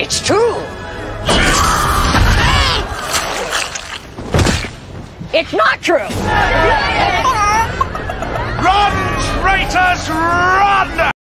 It's true. It's not true. Run, traitors,